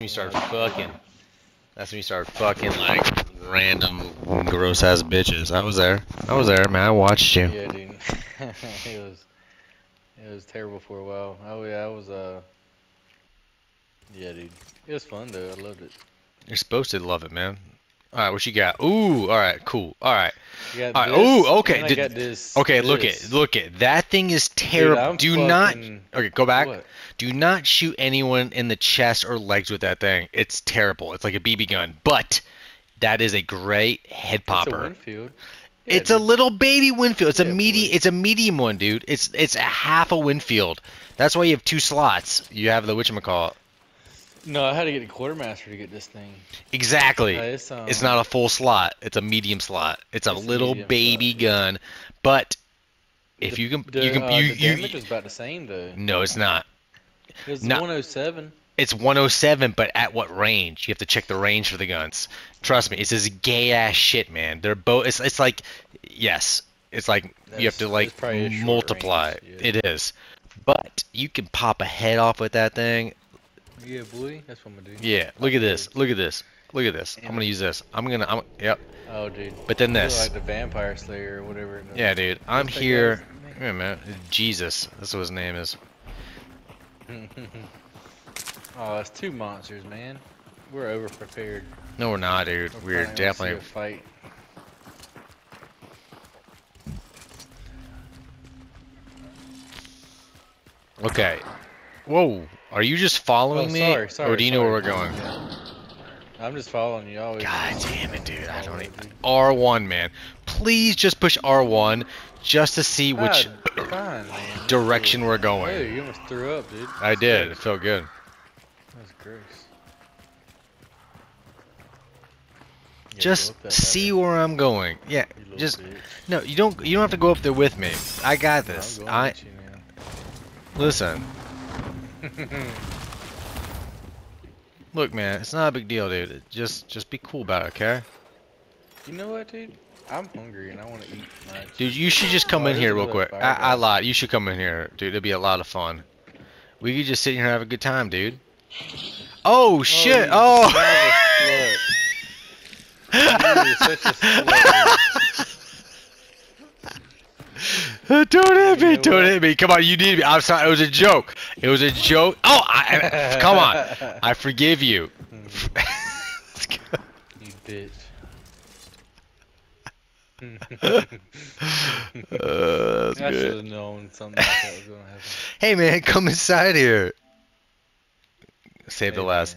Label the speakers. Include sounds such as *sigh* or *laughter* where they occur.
Speaker 1: when you start fucking. That's when you start fucking like random gross ass bitches. I was there. I was there, man. I watched you.
Speaker 2: Yeah, dude. *laughs* it was it was terrible for a while. Oh yeah, I was uh. Yeah, dude. It was fun though. I loved it.
Speaker 1: You're supposed to love it, man. All right, what you got? Ooh, all right, cool. All right, all right.
Speaker 2: this,
Speaker 1: Ooh, okay. did-
Speaker 2: this.
Speaker 1: okay, look at look at That thing is terrible.
Speaker 2: I'm
Speaker 1: Do not. Okay, go back.
Speaker 2: What?
Speaker 1: Do not shoot anyone in the chest or legs with that thing. It's terrible. It's like a BB gun. But that is a great head popper.
Speaker 2: It's a. Yeah,
Speaker 1: It's a little baby Winfield. It's a
Speaker 2: Yeah,
Speaker 1: medium. It's a medium one, dude. It's it's a half a Winfield. That's why you have two slots. You have the whatchamacallit.
Speaker 2: No, I had to get a quartermaster to get this thing.
Speaker 1: Exactly.
Speaker 2: Uh, it's, um,
Speaker 1: It's not a full slot. It's a medium slot. It's a
Speaker 2: It's a
Speaker 1: little
Speaker 2: medium
Speaker 1: baby
Speaker 2: slot, yeah.
Speaker 1: gun. But if
Speaker 2: the,
Speaker 1: you can,
Speaker 2: the,
Speaker 1: you can,
Speaker 2: uh,
Speaker 1: you,
Speaker 2: the
Speaker 1: you,
Speaker 2: damage was about the same though.
Speaker 1: no, it's not.
Speaker 2: It's was
Speaker 1: No.
Speaker 2: 107.
Speaker 1: It's 107, but at what range? You have to check the range for the guns. Trust me, it's this gay ass shit, man. They're both. It's it's like, yes, it's like you have to like
Speaker 2: that's a
Speaker 1: multiply.
Speaker 2: range, yeah.
Speaker 1: It is, but you can pop a head off with that thing.
Speaker 2: Yeah, boy. That's what I'm gonna do.
Speaker 1: Yeah, look at this. Look at this. Look at this. I'm gonna use this. I'm gonna. I'm. Yep.
Speaker 2: Oh, dude.
Speaker 1: But then this.
Speaker 2: like the Vampire Slayer or whatever. the-
Speaker 1: Yeah, dude. I'm
Speaker 2: what's
Speaker 1: here. Wait a minute. Jesus. That's what his name is. *laughs*
Speaker 2: oh, that's two monsters, man. We're over prepared.
Speaker 1: No, we're not, dude. We're definitely.
Speaker 2: a fight.
Speaker 1: Okay. Whoa. Are you just following
Speaker 2: Oh,
Speaker 1: me?
Speaker 2: sorry, sorry,
Speaker 1: or do you know where we're going?
Speaker 2: I'm just following you always.
Speaker 1: God damn it, dude. I don't even. R1, man. Please just push R1 just to see which direction we're going.
Speaker 2: you almost threw up, dude.
Speaker 1: I did. It felt good.
Speaker 2: That's gross. Yeah,
Speaker 1: Just see where I'm going. Yeah. Just
Speaker 2: bitch.
Speaker 1: no. You don't. You don't have to go up there with me. I got this. I
Speaker 2: you
Speaker 1: listen. *laughs* Look, man. It's not a big deal, dude. Just just be cool about it, okay?
Speaker 2: you know what, dude? I'm hungry and I want to eat my.
Speaker 1: Dude, you should just come
Speaker 2: Oh,
Speaker 1: in here real quick. I, I lied. You should come in here, dude. It'd be a lot of fun. We could just sit here and have a good time, dude. Oh, oh
Speaker 2: shit!
Speaker 1: Oh.
Speaker 2: son of a slut. *laughs* You're such a slut,
Speaker 1: don't hit me! Don't hit me! Come on, you need me. I'm sorry. It was a joke. It was a joke. Oh, I, I- *laughs* come on. I forgive you.
Speaker 2: You bitch. *laughs*
Speaker 1: Uh,
Speaker 2: I should have known something like that was gonna happen.
Speaker 1: Hey man, come inside here. Save the last.